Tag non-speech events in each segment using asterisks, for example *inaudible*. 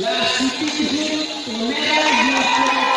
La sustitución primera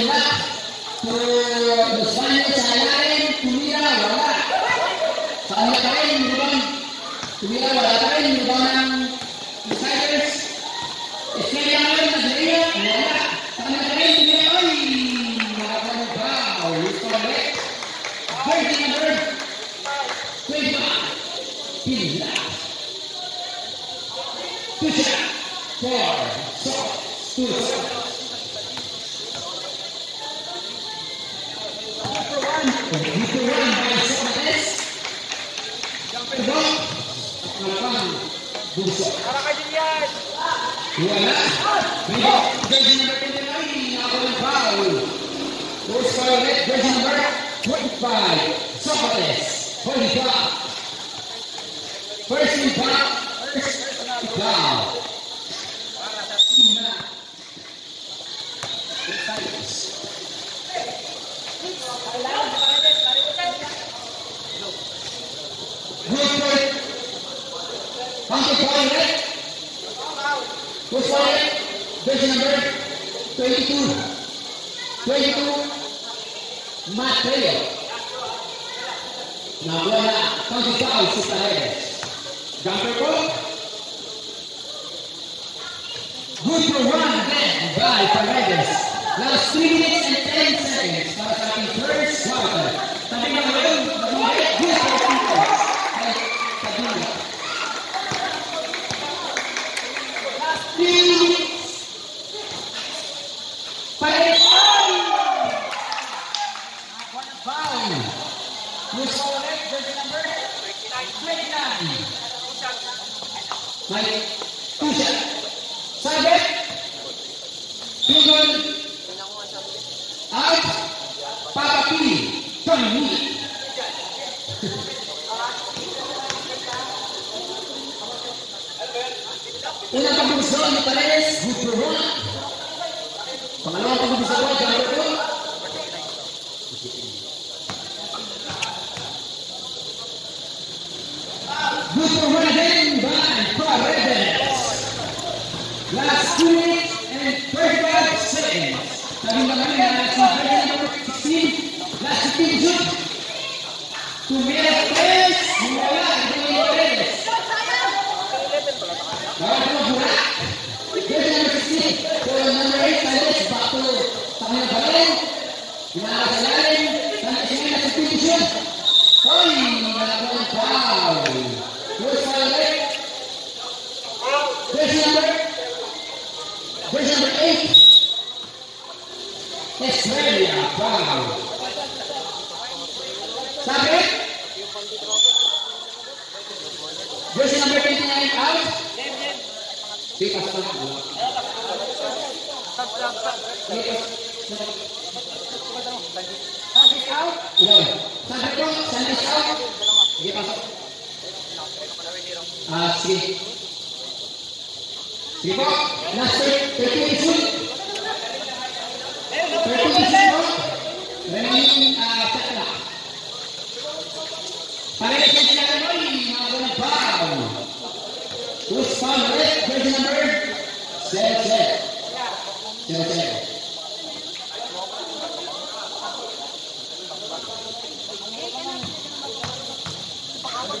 Gracias. Tumilaw, wala tayong liwanag Wala. 25. Good to one then by Paredes. Last 3 minutes and 10 seconds para sa ating first quarter. Tabi ng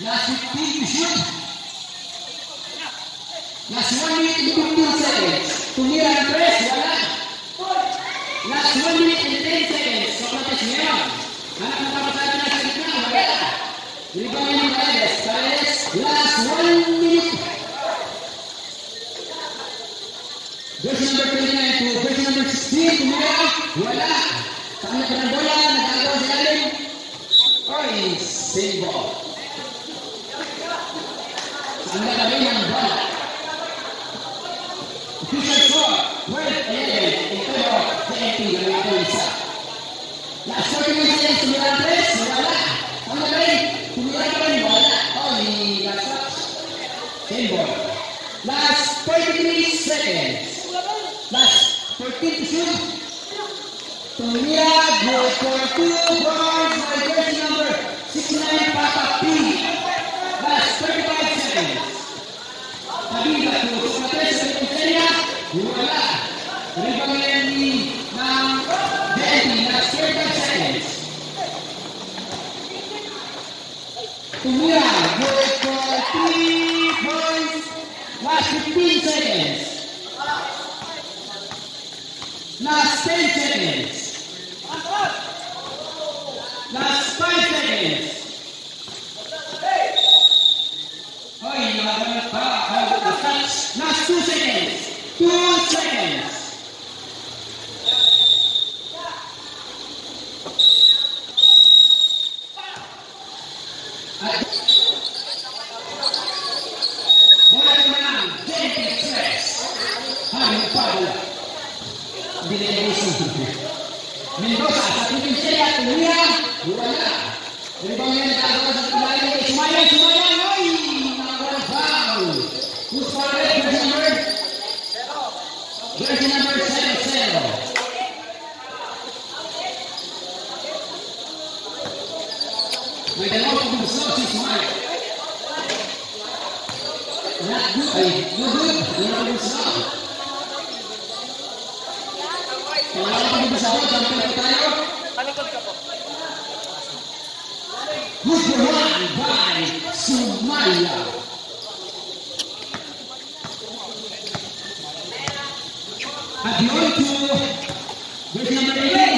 Yasin Yusuf 15 seconds. Tumira en 3, wala. Naswani in 10 seconds. Socrates meron. Anak ng kapatid na sa gitna, wala. Rebound ni Paredes. Paredes, last 1 minute. Verse number 29 to verse number 16, tumira. Wala. Saan na ka ng bola? Nagkagawa sa lalim. Orange, same ball. ang nagabi ng buwan. Ephesians 4, 12, 11, Ito sa 18, yung. Last word seconds. Last 14 seconds. Tumira, go for two bronze, my jersey number 69 pa. Tumura goes. Last 15 seconds. Last 10 seconds. Wala ka dito sa ako, sabi na tayo. Palikod ka po. Number one Sumaya. At the other two, with number eight.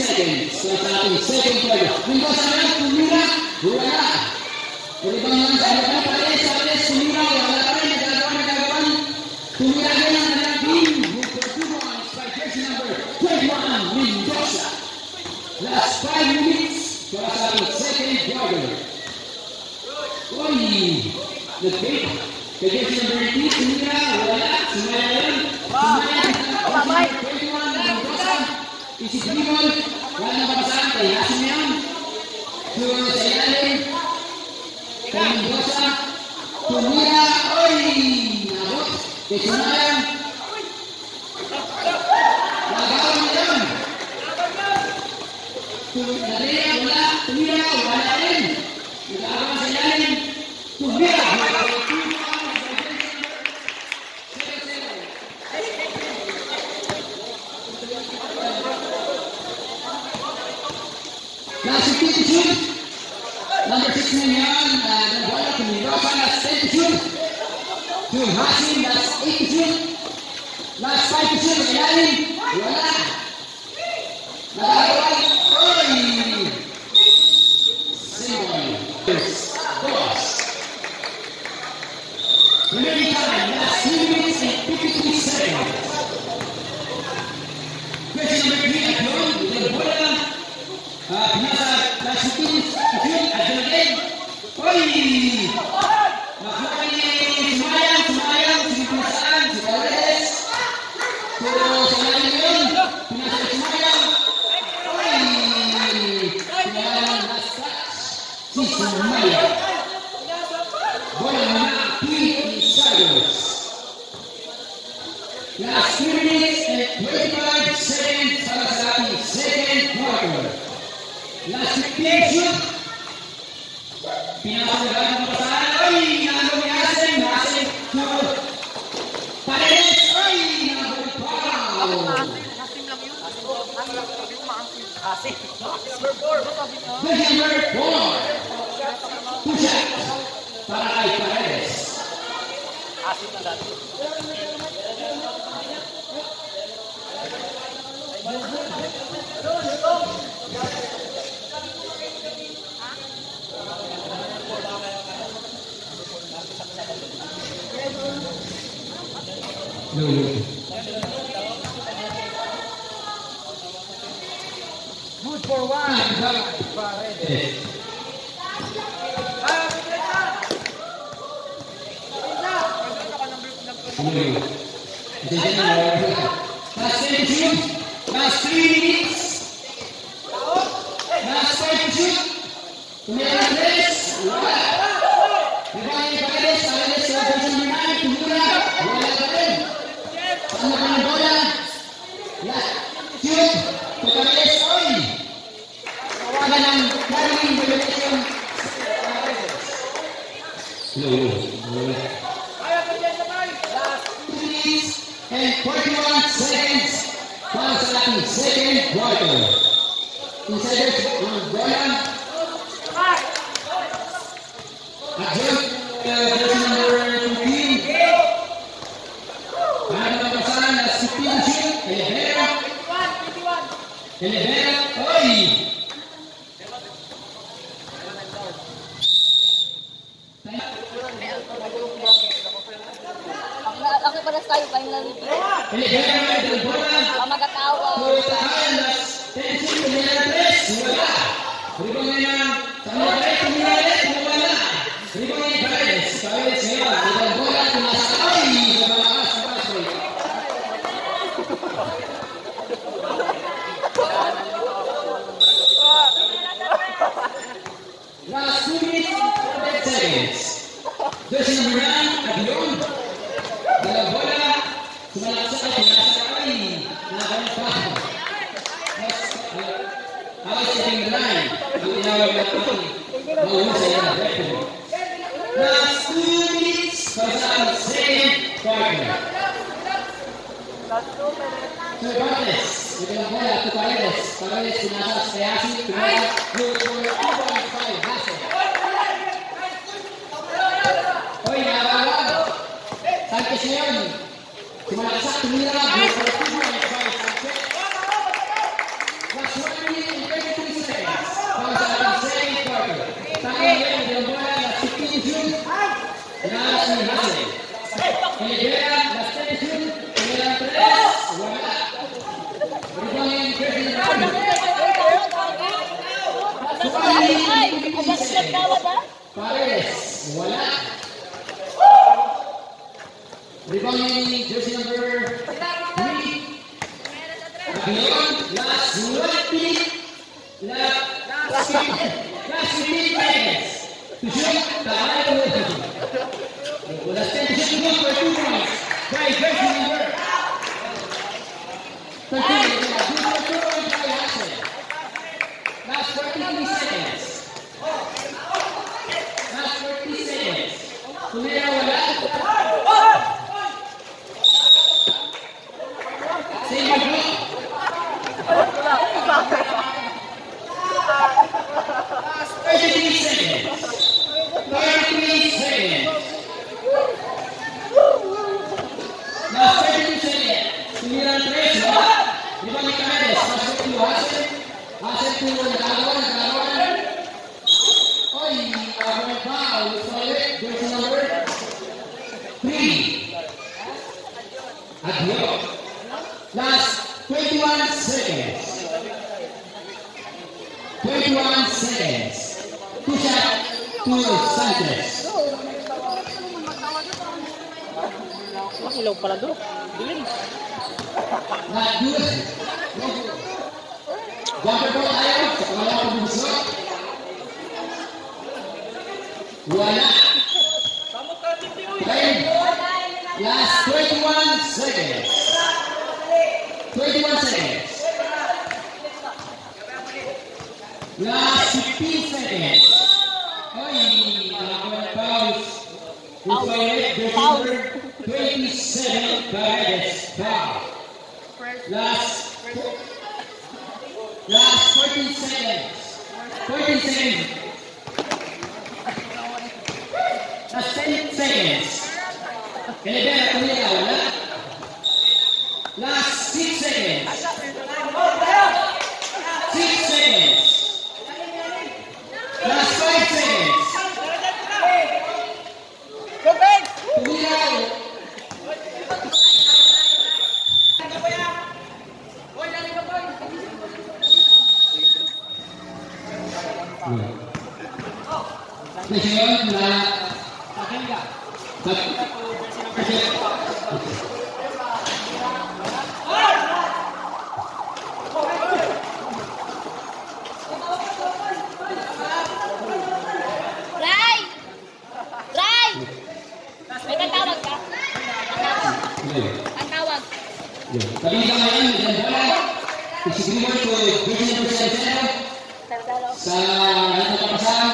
Seconds. Second quarter. Mendoza na, tumira, wala. Rebound naman sa ano pa rin, sa atin, tumira, wala pa rin, nagagawa, nagagawa. Tumira din ang kanilang team. With the two points by jersey number 21, Mendoza. Last 5 minutes para sa ating second quarter. Uy, nag-break. Kay jersey number 18, tumira, wala. Sumaya yun. Sumaya, Sumaya, 21, Mendoza. Isidrimol, Huwag na babasaan kay Yasin mo yan. Tuloy sa ilalim. Kumbosa. Tumira. Oy! Nabot. Kaya To Hasim. Last 8 to shoot. Last 5 to shoot. Ilalim. Wala. Nagagawa. The number 4. Push-up para kay Paredes. Asit na. No, no, no. for one. Paredes. Last 10 shoots. Last 3 minutes. Ele González, Sinada, Hoy Navarro, Sánchez 27 baggage. Last, last 14 seconds. 14 seconds. Last 10 seconds. Can you? Last 6 seconds. 6 seconds.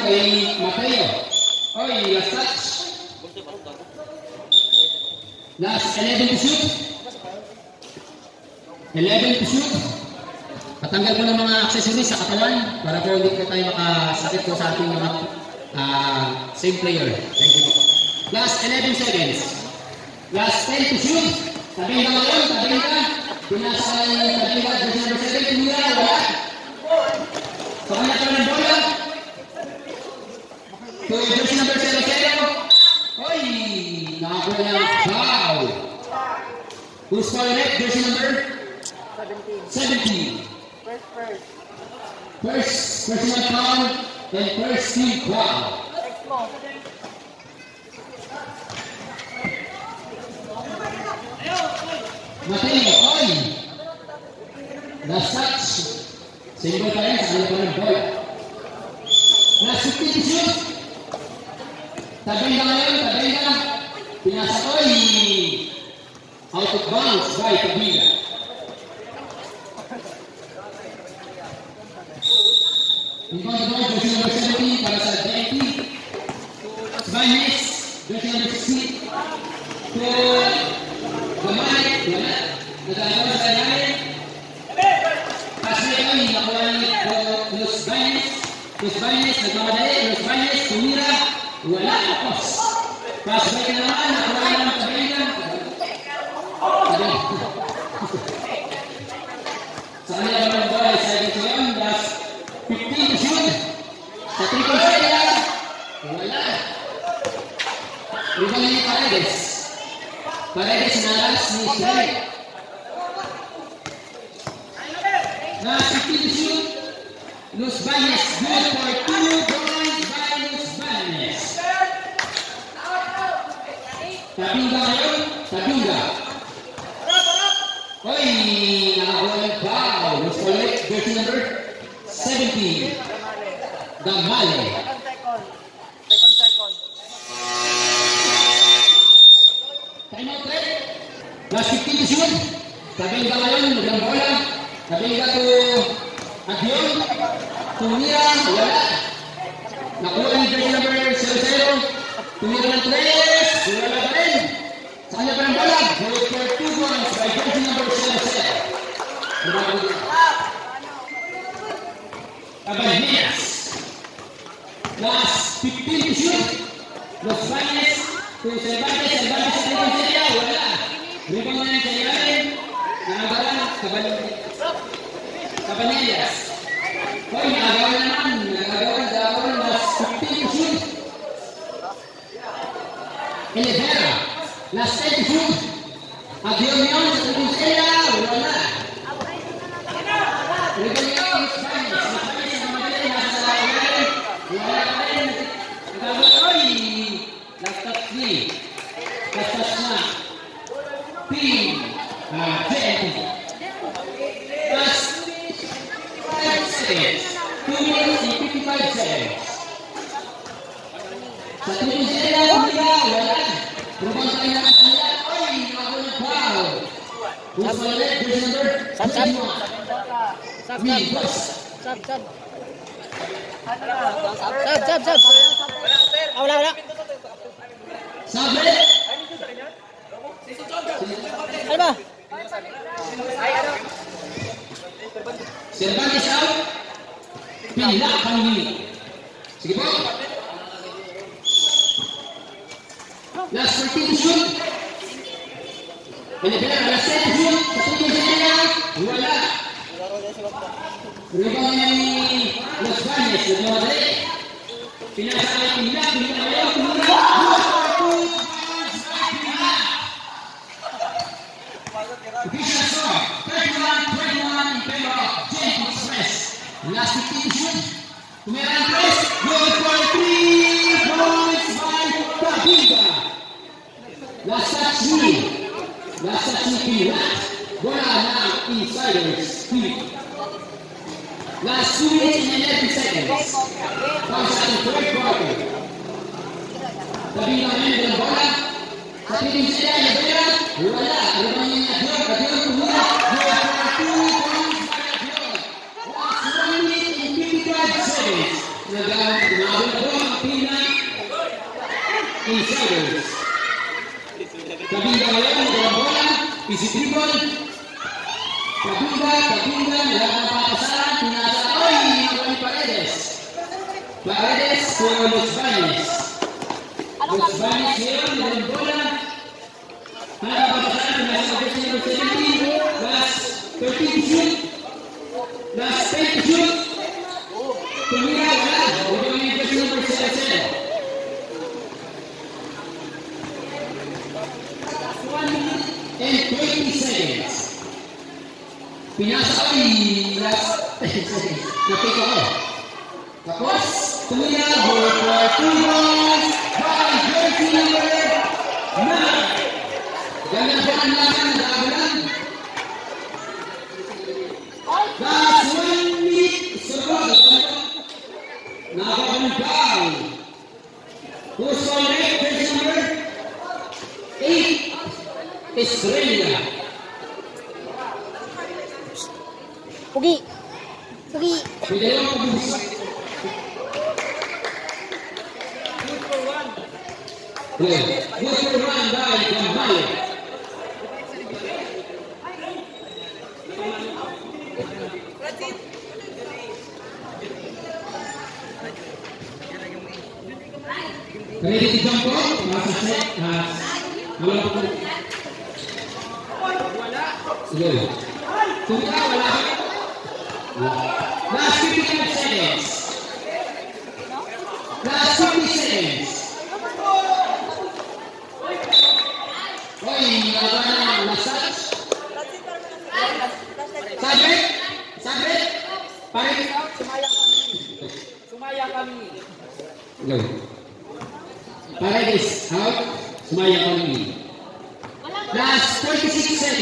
kay Mateo. Oy, last touch. Last 11 to shoot. 11 to shoot. Patanggal po ng mga accessories sa katawan para po hindi po tayo makasakit po sa ating mga uh, same player. Thank you. po. Last 11 seconds. Last 10 to shoot. Tabihin ka ngayon, tabihin ka. Pinasa ka ng tabihin ka. Tabihin ka. Tabihin ka. Tabihin ka. Tabihin ka. Tabihin ka. So number Who's calling it? Jersey number? 17. 17. First, first. First, first one and first team wow. Next ball. Mateo, oy! Nasatch. Single pa rin sa ano pa ng Last fifteen. Tabing ka ngayon, tabing ka. Pinasa oy! Out of bounds by Tabinga. Inbound ball, jersey number 17 para sa JP. Sbanez, jersey number 16. To Gamay, wala. Nagagawa sa kanya. Kasi ay nakuha ni Los Bañez. Los Bañez, nagmamadali. Los Bañez, tumira. Wala tapos. Pass back na nakuha ng Tabela. Sa kanila ang bola, sa ito yun. Last 15 to shoot. Sa triple sila. Wala. Rebound ni Paredes. Paredes naras ni Shrek. Jersey number 17. Damale. Second, second. Second, second. Time out, Red. Last 15 to shoot. Tabinga ngayon, magandang bola. Tabinga to Agion. Tumira, wala. Nakuha jersey number 00. Tumira ng tres. Wala pa rin. Sa pa ng bola. Good for two points by jersey number 00. Cabanillas. academias, las ficticios, los bailes conservantes, el se considera igualdad. No en. Hoy me acabo de man, de las ficticios, el eterno, las ficticios, a Dios mío se considera igualdad. Last touch na. Pin. Ah, Jen. Last 5 seconds. 2 minutes and 55 seconds. Sa tuloy sila, wala. Wala. Rebound tayo na kanila. Oy! Nakakuha ng foul. Who's my leg? Who's number? Sab, sab. 21. Me, boss. Sab, sab. Ano na? Sab, sab, sab. Ah, wala, wala. Sabi! Ano ba? Cervantes out. Pila kang minute. Sige po. Last 14 to shoot. Pinipila, last 10 to shoot. Sa tuloy sa nila, wala. Rebound ni Los Bañez. Nagmamadali. Pinasa kay Last 15 shoot. Primeira três. Good for three points by Pavinga. Last touch me. Last touch me three. Right. Bola now in silence. Three. Last two minutes and 11 seconds. is people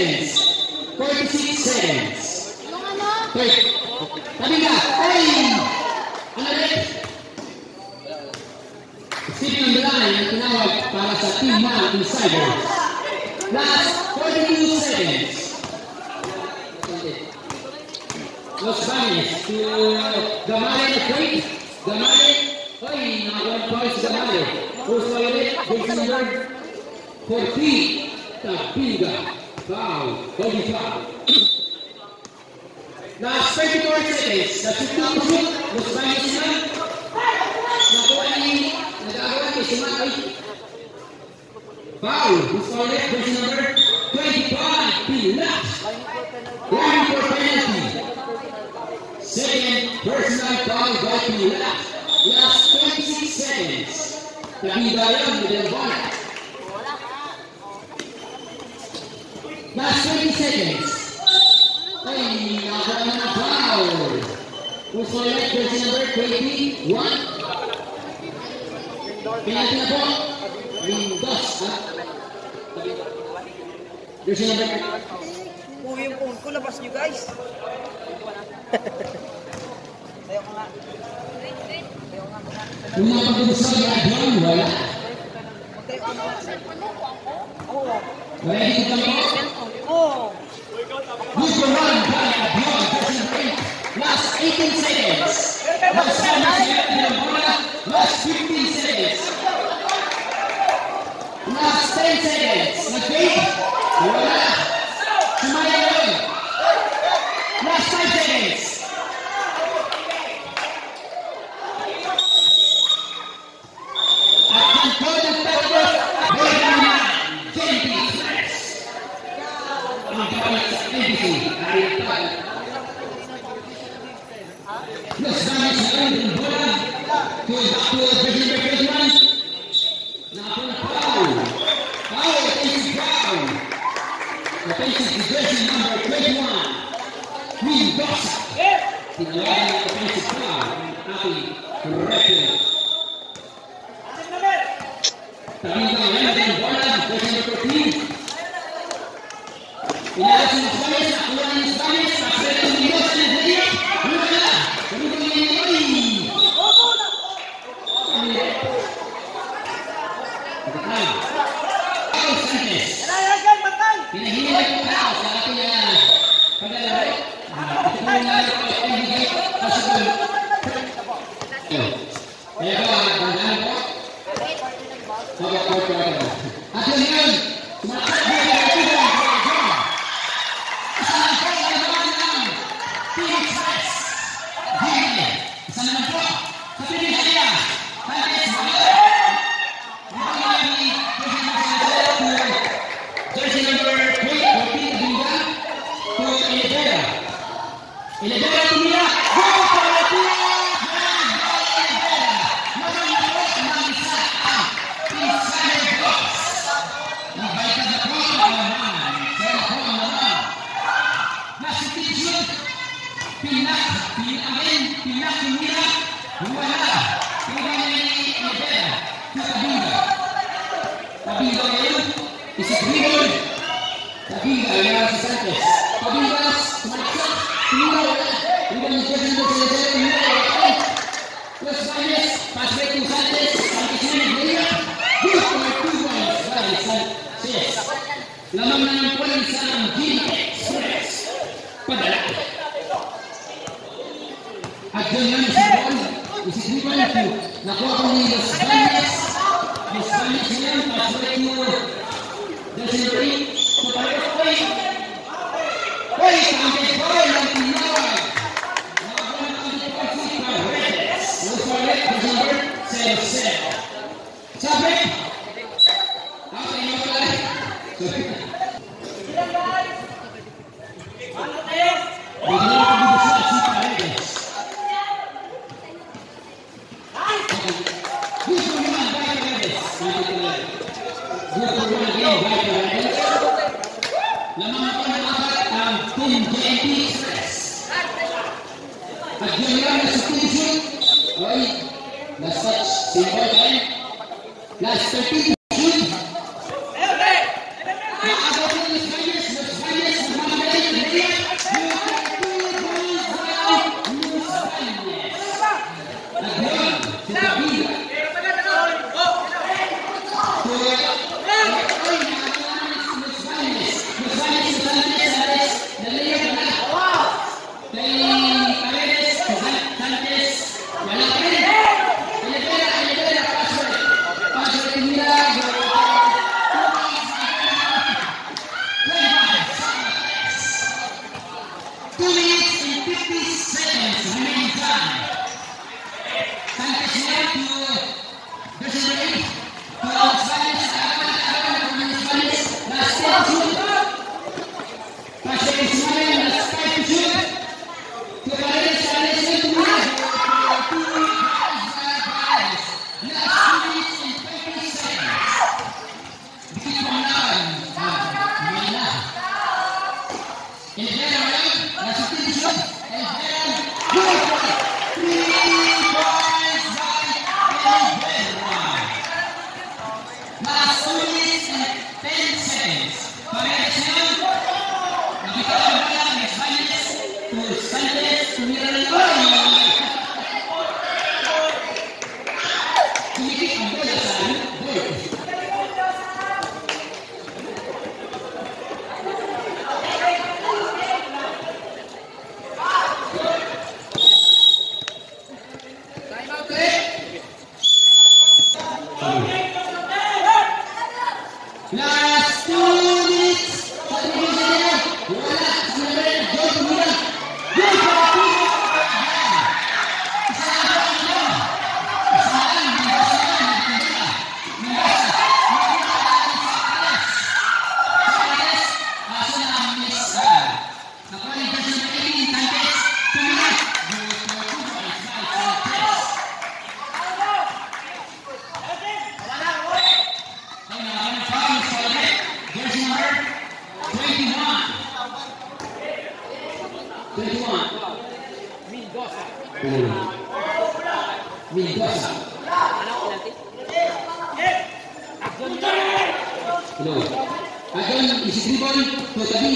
46 seconds. 46 seconds. Wait. Tabi ka. Ay! Ano rin? The line ang tinawag para sa Team Man Insiders. Last 42 seconds. Los Baños to Gamale Quake. Gamale. Ay, nakakuha pa si Gamale. Who's ulit? Jason Bird. 14. Tabinga. Foul. Body. Last 24 seconds. Nasutok po siya. Number 25. Pilat. One for penalty. Second personal foul by Pilat. Last 26 seconds. Nakibayang ni Delvana. Last 20 seconds. Ay, nakakuha na ng foul. Who's on right? Jersey number 21. Penalty na po. Mendoza. Jersey number Uy, yung phone ko, labas nyo guys. *laughs* Sayo ko nga. Yung mga pagkabusag na Adwan, wala. Magtayo ko nga. Oo. And blood? Last 18 seconds. Last 17 Last 15 seconds. Last 10 seconds. Repeat. pindah pindah lain pindah pindah dua lah pindah ini apa ya kita pindah tapi kalau itu bisa pindah tapi kalau yang sesuatu tapi kalau macam pindah pindah macam itu saja pindah terus banyak pas betul saja. Sampai sini dia bukan itu balik balik Lama menampung Islam di Express. Padahal ganhando esse gol, esse na quadra de Los Angeles, Los Angeles, passando aqui no. lamang po na apat ang Team JNT Express. At yun lang na substitution ay nasa simbol tayo. Last 13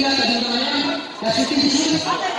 Kira, Kadang Raya, Kasuti Yusuf,